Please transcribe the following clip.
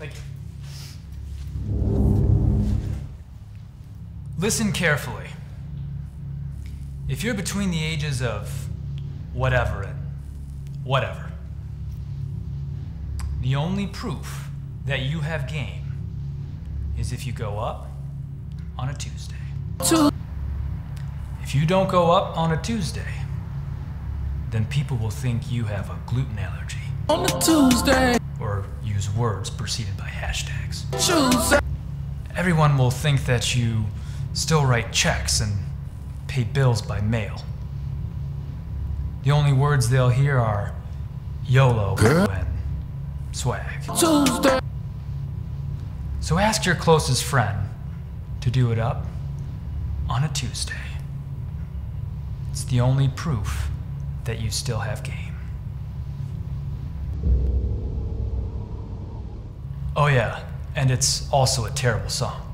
Thank you. Listen carefully. If you're between the ages of whatever and whatever, the only proof that you have game is if you go up on a Tuesday. If you don't go up on a Tuesday, then people will think you have a gluten allergy. On a Tuesday, use words preceded by hashtags. Tuesday, Everyone will think that you still write checks and pay bills by mail. The only words they'll hear are YOLO and swag. Tuesday, So ask your closest friend to do it up on a Tuesday. It's the only proof that you still have game. Oh, yeah, and it's also a terrible song.